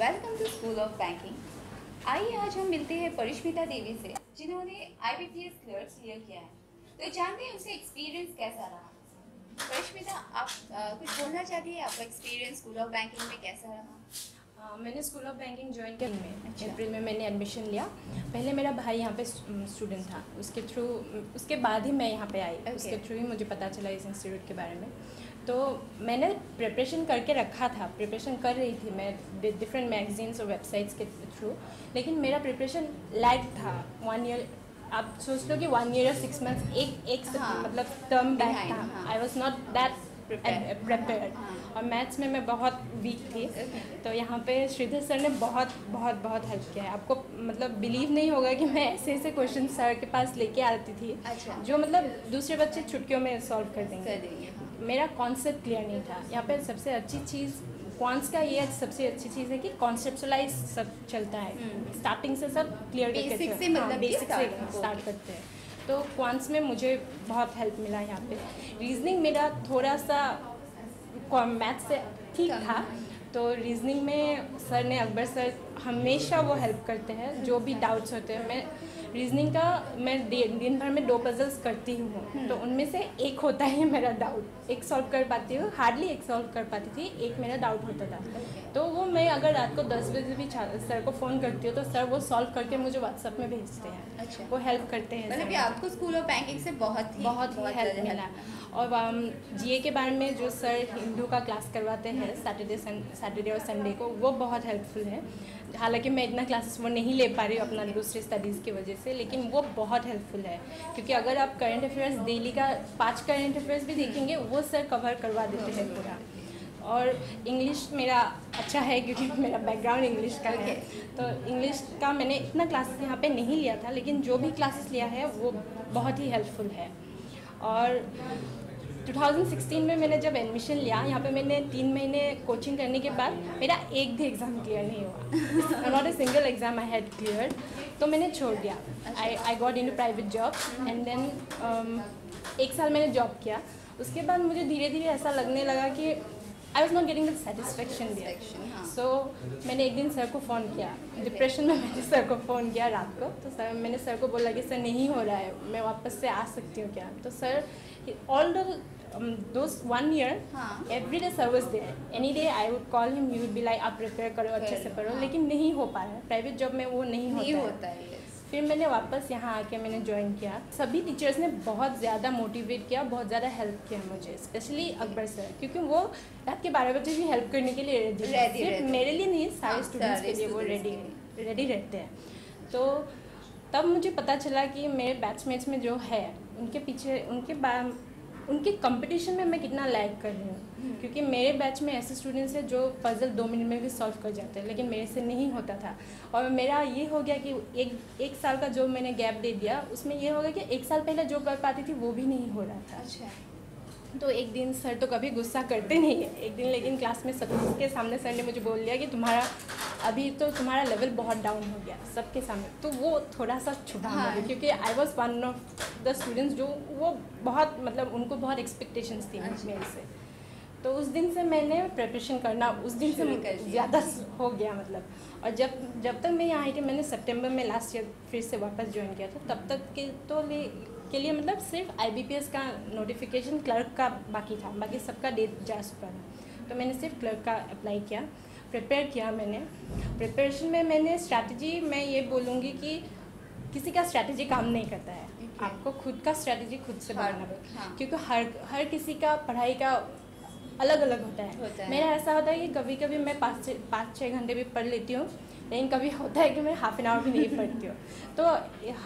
Welcome to School of Banking आइए आज हम मिलते हैं परिश्मिता देवी से जिन्होंने I B P S clerk clear किया है। तो जानते हैं उनसे एक्सपीरियंस कैसा रहा? परिश्मिता आप आ, कुछ बोलना चाहती है? आपका एक्सपीरियंस स्कूल ऑफ़ बैंकिंग में कैसा रहा? मैंने स्कूल ऑफ़ बैंकिंग ज्वाइन किया में अच्छा। अप्रैल में मैंने एडमिशन लिया। पहले मेरा भाई यहाँ पे स्टूडेंट था। उसके थ्रू उसके बाद ही मैं यहाँ पे आई। Okay. उसके थ्रू ही मुझे पता चला इस इंस्टीट्यूट के बारे में। तो मैंने प्रिपरेशन करके रखा था। प्रिपरेशन कर रही थी मैं डिफरेंट मैगजीन्स और वेबसाइट्स के थ्रू लेकिन मेरा प्रिपरेशन लैग था। वन ईयर आप सोच लो कि वन ईयर और सिक्स मंथ्स एक एक हाँ। मतलब टर्म बैक था। हाँ। आई वॉज़ नॉट दैट हाँ। और मैथ्स में मैं बहुत वीक थी। तो यहाँ पे श्रीधर सर ने बहुत बहुत बहुत हेल्प किया है। आपको मतलब बिलीव नहीं होगा कि मैं ऐसे ऐसे क्वेश्चन सर के पास लेके आती थी। अच्छा। जो मतलब दूसरे बच्चे छुट्टियों में सॉल्व कर देंगे। कर देंगे मेरा कॉन्सेप्ट क्लियर नहीं था। यहाँ पे सबसे अच्छी चीज़ क्वांट्स का ये सबसे अच्छी चीज़ है कि कॉन्सेप्चुलाइज सब चलता है। हम्म। स्टार्टिंग से सब क्लियर Basic से मतलब बेसिक से स्टार्ट करते हैं। तो क्वांस में मुझे बहुत हेल्प मिला यहाँ पे। रीजनिंग मेरा थोड़ा सा मैथ से ठीक था। तो रीजनिंग में सर ने अकबर सर हमेशा वो हेल्प करते हैं जो भी डाउट्स होते हैं। मैं रीजनिंग का मैं दिन भर में दो पजल्स करती हूँ तो उनमें से एक होता है मेरा डाउट एक सॉल्व कर पाती हूँ हार्डली एक सॉल्व कर पाती थी एक मेरा डाउट होता था। तो वो मैं अगर रात को दस बजे भी सर को फ़ोन करती हूँ तो सर वो सॉल्व करके मुझे व्हाट्सअप में भेजते हैं। अच्छा। वो हेल्प करते हैं मतलब आपको स्कूल ऑफ़ बैंकिंग से बहुत ही बहुत ही हेल्प मिला। और जीए के बारे में जो सर हिंदू का क्लास करवाते हैं सैटरडे सैटरडे और संडे को वो बहुत हेल्पफुल है। हालाँकि मैं इतना क्लासेस वो नहीं ले पा रही हूँ अपना दूसरे स्टडीज़ की वजह से लेकिन वो बहुत हेल्पफुल है। क्योंकि अगर आप करंट अफेयर्स डेली का पाँच करंट अफेयर्स भी देखेंगे वो सर कवर करवा देते हैं पूरा। और इंग्लिश मेरा अच्छा है क्योंकि मेरा बैकग्राउंड इंग्लिश का है। तो इंग्लिश का मैंने इतना क्लासेस यहाँ पे नहीं लिया था लेकिन जो भी क्लासेस लिया है वो बहुत ही हेल्पफुल है। और 2016 में मैंने जब एडमिशन लिया यहाँ पे मैंने तीन महीने कोचिंग करने के बाद मेरा एक भी एग्ज़ाम क्लियर नहीं हुआ। Not a single exam I had clear तो मैंने छोड़ दिया। I I got in private job and then एक साल मैंने जॉब किया। उसके बाद मुझे धीरे धीरे ऐसा लगने लगा कि I was not getting the satisfaction Satisfaction, हाँ। सो मैंने एक दिन सर को फ़ोन किया। डिप्रेशन में मैंने सर को फ़ोन किया रात को। तो सर मैंने सर को बोला कि सर नहीं हो रहा है। मैं वापस से आ सकती हूँ क्या? तो sir all the those one year हाँ। Every day sir was there any day I would call him you would be like आप प्रिपेयर करो अच्छे से करो, हाँ। लेकिन नहीं हो पा रहा है प्राइवेट जॉब में वो नहीं नहीं होता है। होता है. फिर मैंने वापस यहाँ आके मैंने ज्वाइन किया। सभी टीचर्स ने बहुत ज़्यादा मोटिवेट किया बहुत ज़्यादा हेल्प किया मुझे स्पेशली अकबर सर क्योंकि वो रात के बारह बजे भी हेल्प करने के लिए रेडी सिर्फ़ मेरे लिए नहीं हाँ, सारे स्टूडेंट्स के लिए वो रेडी रेडी रहते हैं। तो तब मुझे पता चला कि मेरे बैचमेट्स में जो है उनके पीछे उनके उनके कंपटीशन में मैं कितना लैग कर रही हूँ। क्योंकि मेरे बैच में ऐसे स्टूडेंट्स हैं जो पजल दो मिनट में भी सॉल्व कर जाते हैं लेकिन मेरे से नहीं होता था। और मेरा ये हो गया कि एक एक साल का जो मैंने गैप दे दिया उसमें ये हो गया कि एक साल पहले जो कर पाती थी वो भी नहीं हो रहा था। अच्छा। तो एक दिन सर तो कभी गुस्सा करते नहीं है। एक दिन लेकिन क्लास में सबके सामने सर ने मुझे बोल दिया कि तुम्हारा अभी तो तुम्हारा लेवल बहुत डाउन हो गया सबके सामने। तो वो थोड़ा सा छुपा हाँ। क्योंकि I was one of the students जो वो बहुत मतलब उनको बहुत एक्सपेक्टेशंस थी अच्छा। मेरे से। तो उस दिन से मैंने प्रिपरेशन करना उस दिन से ज़्यादा हो गया मतलब। और जब जब तक मैं यहाँ आई थी मैंने सितंबर में लास्ट ईयर फिर से वापस ज्वाइन किया था तब तक के तो ले के लिए मतलब सिर्फ़ आईबीपीएस का नोटिफिकेशन क्लर्क का बाकी था बाकी सबका डेट जा चुका था। तो मैंने सिर्फ़ क्लर्क का अप्लाई किया प्रिपेयर किया मैंने। प्रिपरेशन में मैंने स्ट्रैटेजी मैं ये बोलूँगी कि किसी का स्ट्रैटेजी काम नहीं करता है। Okay. आपको खुद का स्ट्रैटेजी खुद से बनाना पड़ेगा हाँ। क्योंकि हर हर किसी का पढ़ाई का अलग अलग होता है। होता है। मेरा ऐसा होता है कि कभी कभी मैं पाँच पाँच छः घंटे भी पढ़ लेती हूँ लेकिन कभी होता है कि मैं हाफ़ एन आवर भी नहीं पढ़ती हूँ। तो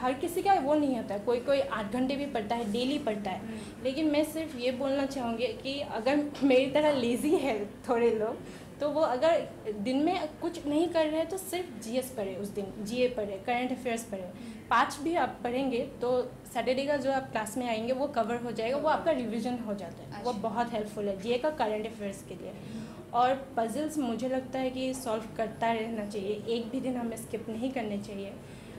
हर किसी का वो नहीं होता है। कोई कोई आठ घंटे भी पढ़ता है डेली पढ़ता है। लेकिन मैं सिर्फ़ ये बोलना चाहूँगी कि अगर मेरी तरह लेज़ी है थोड़े लोग तो वो अगर दिन में कुछ नहीं कर रहे हैं तो सिर्फ़ जी एस पढ़े उस दिन जीए पढ़े करंट अफेयर्स पढ़े। पाँच भी आप पढ़ेंगे तो सैटरडे का जो आप क्लास में आएँगे वो कवर हो जाएगा वो आपका रिविजन हो जाता है। वो अच्छा। बहुत हेल्पफुल है जीए का करंट अफेयर्स के लिए। और पजल्स मुझे लगता है कि सॉल्व करता रहना चाहिए एक भी दिन हमें स्किप नहीं करने चाहिए।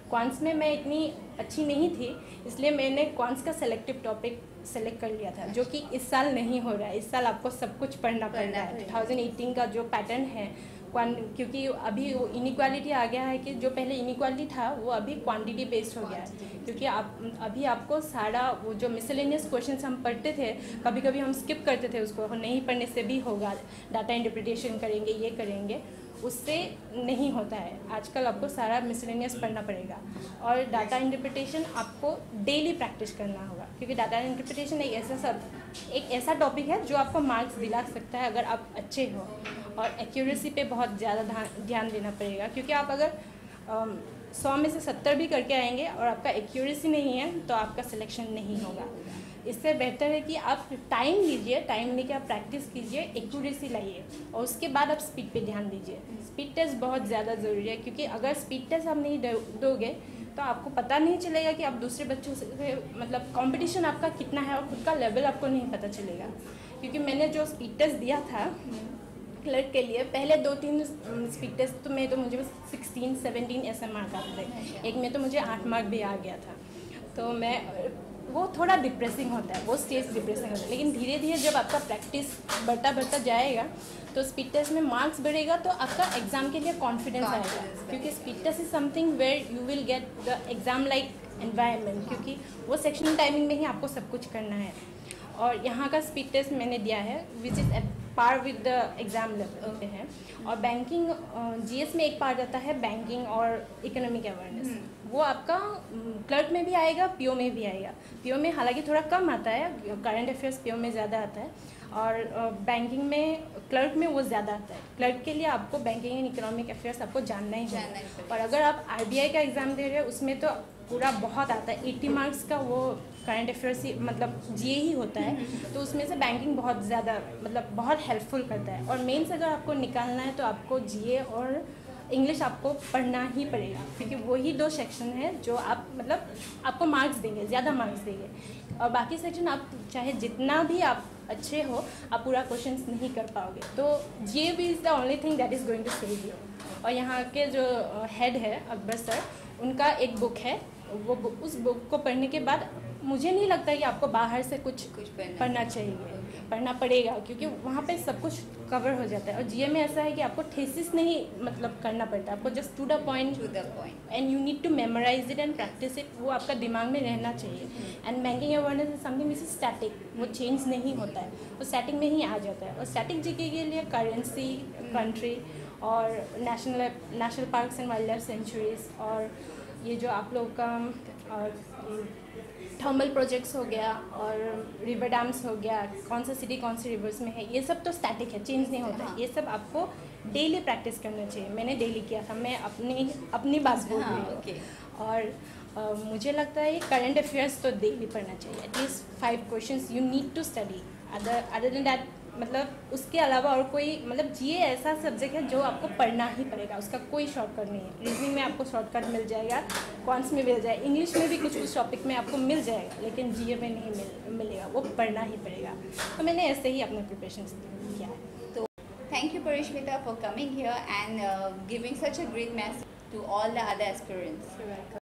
क्वांट्स में मैं इतनी अच्छी नहीं थी इसलिए मैंने क्वांट्स का सेलेक्टिव टॉपिक सेलेक्ट कर लिया था जो कि इस साल नहीं हो रहा है। इस साल आपको सब कुछ पढ़ना पड़ रहा है। पड़ेगा। 2018 का जो पैटर्न है क्योंकि अभी वो इनक्वालिटी आ गया है कि जो पहले इनक्वालिटी था वो अभी क्वांटिटी बेस्ड हो गया है। क्योंकि आप अभी आपको सारा वो जो मिसलेनियस क्वेश्चन हम पढ़ते थे कभी कभी हम स्किप करते थे उसको नहीं पढ़ने से भी होगा। डाटा इंटरप्रिटेशन करेंगे ये करेंगे। उससे नहीं होता है। आजकल आपको सारा मिसलेनियस पढ़ना पड़ेगा। और डाटा इंटरप्रिटेशन आपको डेली प्रैक्टिस करना होगा। क्योंकि डाटा इंटरप्रिटेशन एक ऐसा सब, एक ऐसा टॉपिक है जो आपको मार्क्स दिला सकता है अगर आप अच्छे हो। और एक्यूरेसी पे बहुत ज़्यादा ध्यान देना पड़ेगा। क्योंकि आप अगर सौ में से सत्तर भी करके आएँगे और आपका एक्यूरेसी नहीं है तो आपका सिलेक्शन नहीं होगा। इससे बेहतर है कि आप टाइम लीजिए टाइम लेके आप प्रैक्टिस कीजिए एक्यूरेसी लाइए और उसके बाद आप स्पीड पे ध्यान दीजिए। स्पीड टेस्ट बहुत ज़्यादा ज़रूरी है क्योंकि अगर स्पीड टेस्ट आप नहीं दोगे तो आपको पता नहीं चलेगा कि आप दूसरे बच्चों से मतलब कंपटीशन आपका कितना है और खुद का लेवल आपको नहीं पता चलेगा। क्योंकि मैंने जो स्पीड टेस्ट दिया था क्लर्क के लिए पहले दो तीन स्पीड टेस्ट में तो मुझे सिक्सटीन सेवनटीन ऐसे मार्क आते थे। एक में तो मुझे आठ मार्क भी आ गया था। तो मैं वो थोड़ा डिप्रेसिंग होता है वो स्टेज डिप्रेसिंग होता है। लेकिन धीरे धीरे जब आपका प्रैक्टिस बढ़ता बढ़ता जाएगा तो स्पीड टेस्ट में मार्क्स बढ़ेगा तो आपका एग्ज़ाम के लिए कॉन्फिडेंस आएगा। क्योंकि speed test is something where you will get the exam like environment क्योंकि वो सेक्शनल टाइमिंग में ही आपको सब कुछ करना है। और यहाँ का स्पीड टेस्ट मैंने दिया है which is at par with the exam level पे है। और बैंकिंग जीएस में एक पार्ट आता है बैंकिंग और इकोनॉमिक अवेयरनेस वो आपका क्लर्क में भी आएगा पीओ में भी आएगा। पीओ में हालाँकि थोड़ा कम आता है करंट अफेयर्स पीओ में ज़्यादा आता है। और बैंकिंग में क्लर्क में वो ज़्यादा आता है। क्लर्क के लिए आपको बैंकिंग एंड इकोनॉमिक अफेयर्स आपको जानना ही चाहिए और अगर आप आरबीआई का एग्ज़ाम दे रहे हैं उसमें तो पूरा बहुत आता है। एट्टी मार्क्स का वो करंट अफेयर्स ही मतलब जीए ही होता है तो उसमें से बैंकिंग बहुत ज़्यादा मतलब बहुत हेल्पफुल करता है। और मेन्स अगर आपको निकालना है तो आपको जीए और इंग्लिश आपको पढ़ना ही पड़ेगा, क्योंकि वही दो सेक्शन है जो आप मतलब आपको मार्क्स देंगे, ज़्यादा मार्क्स देंगे। और बाकी सेक्शन आप चाहे जितना भी आप अच्छे हो आप पूरा क्वेश्चन नहीं कर पाओगे। तो ये भी is the only thing that is going to save you और यहाँ के जो हेड है अकबर सर उनका एक बुक है। वो उस बुक को पढ़ने के बाद मुझे नहीं लगता कि आपको बाहर से कुछ कुछ पढ़ना चाहिए। पढ़ना पड़ेगा क्योंकि वहाँ पे सब कुछ कवर हो जाता है। और जीए में ऐसा है कि आपको थेसिस नहीं मतलब करना पड़ता आपको just to the point to the point and you need to memorise it and practise it वो आपका दिमाग में रहना चाहिए। And banking awareness is something which is static वो चेंज नहीं होता है। वो स्टैटिक में ही आ जाता है। और स्टैटिक जीके के लिए करेंसी कंट्री और national national parks and wildlife sanctuaries और ये जो आप लोग का थर्मल प्रोजेक्ट्स हो गया और रिवर डैम्स हो गया कौन सा सिटी कौन सी रिवर्स में है ये सब तो स्टैटिक है चेंज नहीं होता हाँ। ये सब आपको डेली प्रैक्टिस करना चाहिए। मैंने डेली किया था मैं अपनी अपनी बात बोल रही हूँ। हाँ, और आ, मुझे लगता है करंट अफेयर्स तो डेली पढ़ना चाहिए at least five question you need to study other other than that मतलब उसके अलावा और कोई मतलब जीए ऐसा सब्जेक्ट है जो आपको पढ़ना ही पड़ेगा उसका कोई शॉर्टकट नहीं है। रीजनिंग में आपको शॉर्टकट मिल जाएगा कॉन्स में मिल जाएगा इंग्लिश में भी कुछ कुछ टॉपिक में आपको मिल जाएगा लेकिन जीए में नहीं मिल मिलेगा वो पढ़ना ही पड़ेगा। तो मैंने ऐसे ही अपने प्रिपरेशन किया है। तो thank you Parishmita for coming here and giving such a great message to all the other aspirants